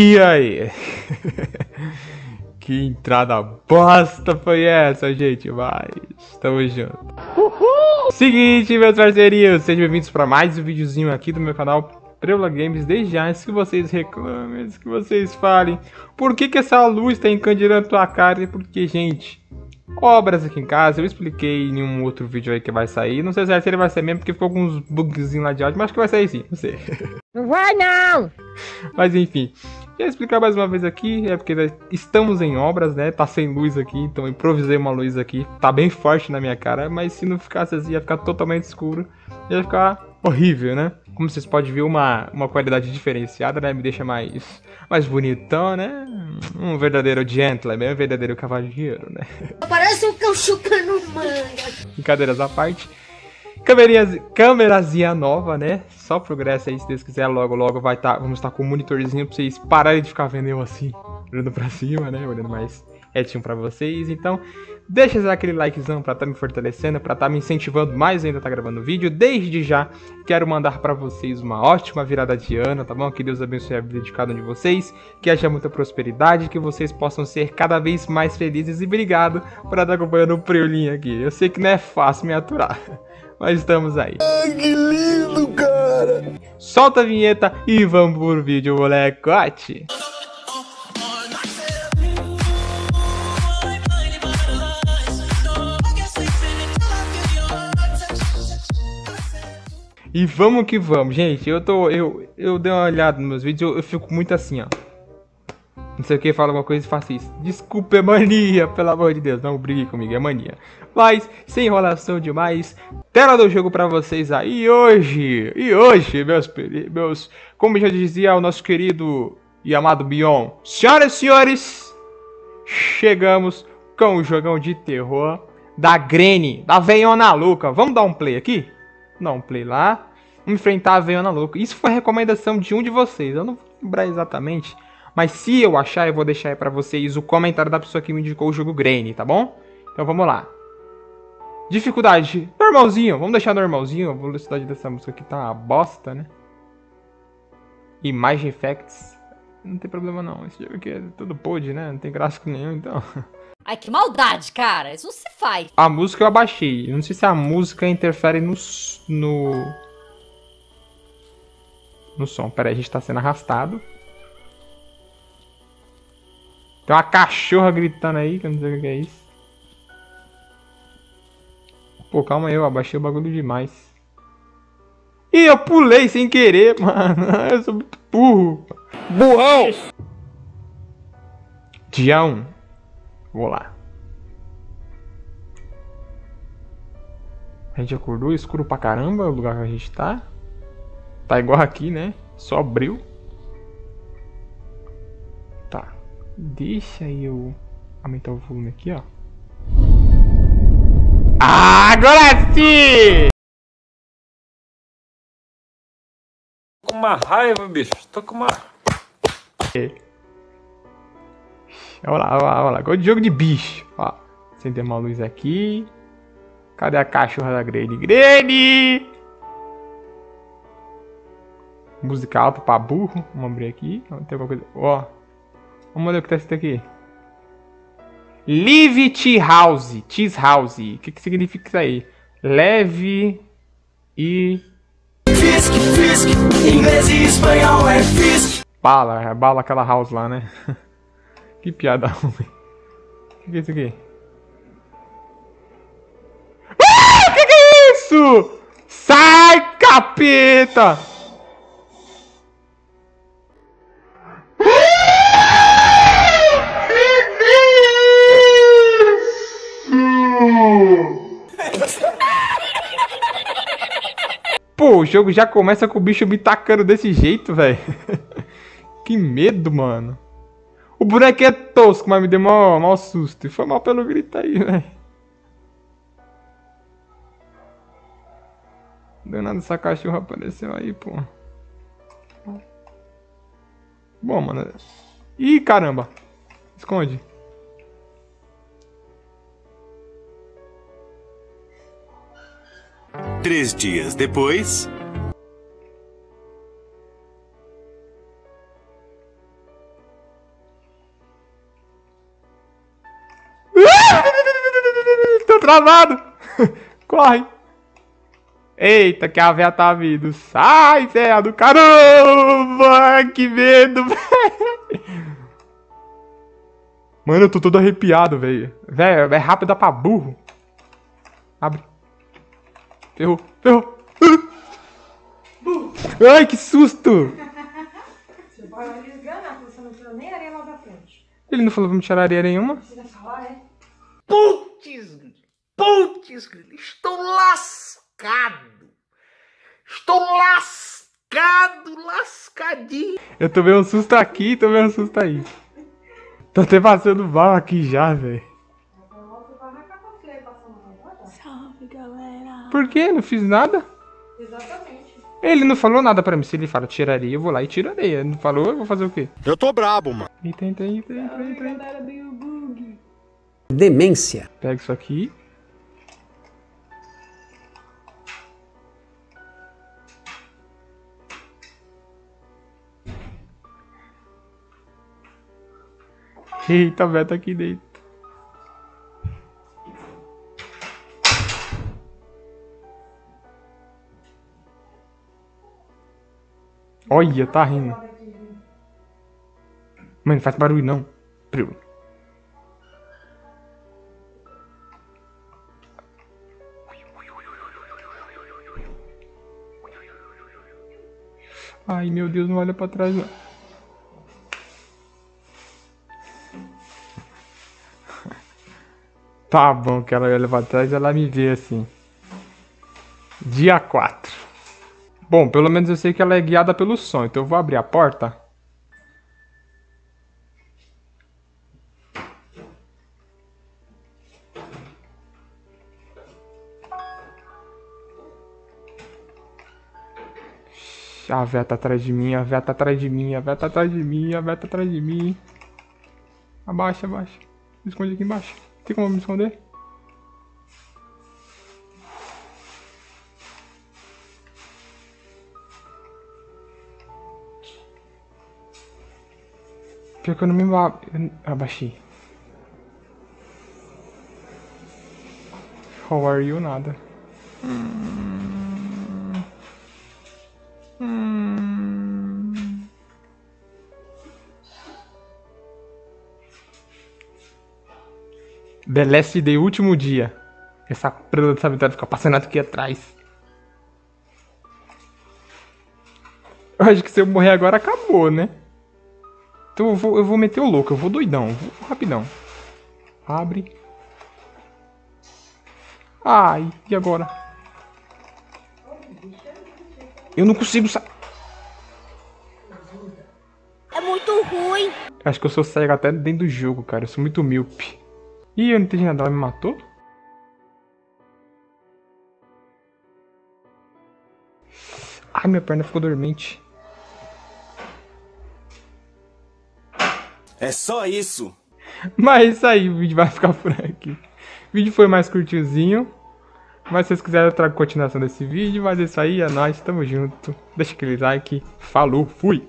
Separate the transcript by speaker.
Speaker 1: E aí? que entrada bosta foi essa, gente? Mas tamo junto. Uhul! Seguinte, meus parceiros, sejam bem-vindos para mais um videozinho aqui do meu canal Preula Games. Desde já, antes que vocês reclamem, antes que vocês falem, por que, que essa luz está encandilando a tua cara? Porque, gente, obras aqui em casa. Eu expliquei em um outro vídeo aí que vai sair. Não sei se ele vai ser mesmo, porque ficou com uns bugzinhos lá de áudio, mas acho que vai sair sim, não sei.
Speaker 2: Não vai não!
Speaker 1: Mas enfim, Vou explicar mais uma vez aqui, é porque estamos em obras, né? Tá sem luz aqui, então improvisei uma luz aqui. Tá bem forte na minha cara, mas se não ficasse assim, ia ficar totalmente escuro. Ia ficar horrível, né? Como vocês podem ver, uma, uma qualidade diferenciada, né? Me deixa mais, mais bonitão, né? Um verdadeiro gentleman, um verdadeiro cavalheiro, né?
Speaker 2: Parece um cão chupando manga.
Speaker 1: Brincadeiras à parte. Câmerazinha, câmerazinha nova, né? Só progresso aí, se Deus quiser, logo, logo vai estar. Tá, vamos estar tá com um monitorzinho pra vocês pararem de ficar vendo eu assim, olhando pra cima, né? Olhando mais retinho pra vocês. Então, Deixa aquele likezão pra estar tá me fortalecendo, pra estar tá me incentivando mais ainda a estar tá gravando vídeo. Desde já, quero mandar para vocês uma ótima virada de ano, tá bom? Que Deus abençoe a vida de cada um de vocês, que haja muita prosperidade, que vocês possam ser cada vez mais felizes. E obrigado por estar acompanhando o Preulinho aqui. Eu sei que não é fácil me aturar, mas estamos aí.
Speaker 3: Ai, que lindo, cara!
Speaker 1: Solta a vinheta e vamos pro vídeo, molecote! E vamos que vamos, gente. Eu tô. Eu, eu dei uma olhada nos meus vídeos, eu, eu fico muito assim, ó. Não sei o que, fala alguma coisa e faço isso. Desculpa, é mania, pelo amor de Deus. Não brigue comigo, é mania. Mas, sem enrolação demais, tela do jogo pra vocês aí hoje. E hoje, meus, meus como já dizia o nosso querido e amado Bion. Senhoras e senhores, chegamos com o jogão de terror da Granny, da Veiona Louca. Vamos dar um play aqui? Um play lá enfrentar a Veiana Louca. Isso foi recomendação de um de vocês. Eu não vou lembrar exatamente. Mas se eu achar, eu vou deixar aí pra vocês o comentário da pessoa que me indicou o jogo Grain, tá bom? Então vamos lá. Dificuldade. Normalzinho. Vamos deixar normalzinho. A velocidade dessa música aqui tá uma bosta, né? Image Effects. Não tem problema não. Esse jogo aqui é tudo pod, né? Não tem gráfico nenhum, então...
Speaker 2: Ai, que maldade, cara. Isso você faz.
Speaker 1: A música eu abaixei. Eu não sei se a música interfere no... no no som. Pera aí, a gente tá sendo arrastado. Tem uma cachorra gritando aí, que eu não sei o que é isso. Pô, calma aí, eu abaixei o bagulho demais. Ih, eu pulei sem querer, mano. Eu sou muito burro.
Speaker 3: Burrão!
Speaker 1: Dia 1. Vou lá. A gente acordou escuro pra caramba o lugar que a gente tá. Tá igual aqui, né? Só abriu. Tá. Deixa eu aumentar o volume aqui, ó. Ah, agora sim!
Speaker 3: Tô com uma raiva, bicho. Tô com uma...
Speaker 1: Olha lá, olha lá, olha lá. Gol de jogo de bicho. Ó. Acender uma luz aqui. Cadê a cachorra da Grady? Grady! Música alta pra burro. Vamos abrir aqui. Tem alguma coisa. Ó. Vamos ver o que tá escrito aqui. Live Tea House. Cheese House. O que, que significa isso aí? Leve e.
Speaker 4: Fisk, Fisk. Inglês e espanhol é Fisk.
Speaker 1: Bala, é bala aquela house lá, né? que piada ruim. O que, que é isso aqui? Ah! Que que é isso? Sai, capeta! Pô, o jogo já começa com o bicho me tacando desse jeito, velho. que medo, mano. O boneco é tosco, mas me deu mal, mal susto. E foi mal pelo grito aí, velho. Deu nada essa cachorra apareceu aí, pô. Bom, mano. Ih, caramba. Esconde.
Speaker 5: Três dias depois.
Speaker 1: Tô travado! Corre! Eita, que a véia tá vindo! Sai, véia do caramba! Que medo, velho! Mano, eu tô todo arrepiado, velho. Velho, é rápida pra burro. Abre. Ferrou, ferrou. Ai, que susto!
Speaker 5: Você pode me esganar, porque você não tirou nem areia lá da frente.
Speaker 1: Ele não falou pra me tirar areia nenhuma.
Speaker 5: Você vai falar, é?
Speaker 6: Putz, putz, estou lascado. Estou lascado, lascadinho.
Speaker 1: Eu tomei um susto aqui e tomei um susto aí. Tô até passando mal aqui já, velho.
Speaker 5: Salve, galera.
Speaker 1: Por quê? Não fiz nada?
Speaker 5: Exatamente.
Speaker 1: Ele não falou nada pra mim. Se ele fala tiraria, eu vou lá e tiro areia. Não falou, eu vou fazer o quê?
Speaker 7: Eu tô brabo, mano.
Speaker 1: Eita, eita, eita, eita, eita, eita.
Speaker 5: Galera do Bug.
Speaker 8: Demência.
Speaker 1: Pega isso aqui. Eita, velho, tá aqui dentro. Olha, tá rindo. Mano, faz barulho não. Primo. Ai, meu Deus, não olha pra trás, não. Tá bom que ela olha pra trás e ela me vê assim. Dia 4. Bom, pelo menos eu sei que ela é guiada pelo som, então eu vou abrir a porta. A véia tá atrás de mim, a véia tá atrás de mim, a véia tá atrás de mim, a véia tá atrás de mim. Abaixa, abaixa. Me esconde aqui embaixo. Tem como me esconder? Pior que eu não me eu abaixei. How are you? Nada. Hum. Hum. The Last Day, último dia. Essa prela dessa vitória fica passando aqui atrás. Eu acho que se eu morrer agora acabou, né? Então eu vou, eu vou meter o louco, eu vou doidão, vou rapidão. Abre. Ai, e agora? Eu não consigo sair.
Speaker 2: É muito ruim.
Speaker 1: Acho que eu sou cego até dentro do jogo, cara. Eu sou muito míope. Ih, eu não entendi nada. Ela me matou? Ai, minha perna ficou dormente.
Speaker 4: É só isso.
Speaker 1: Mas é isso aí, o vídeo vai ficar por aqui. O vídeo foi mais curtiozinho. Mas se vocês quiserem eu trago continuação desse vídeo. Mas é isso aí, é nóis, tamo junto. Deixa aquele like. Falou, fui!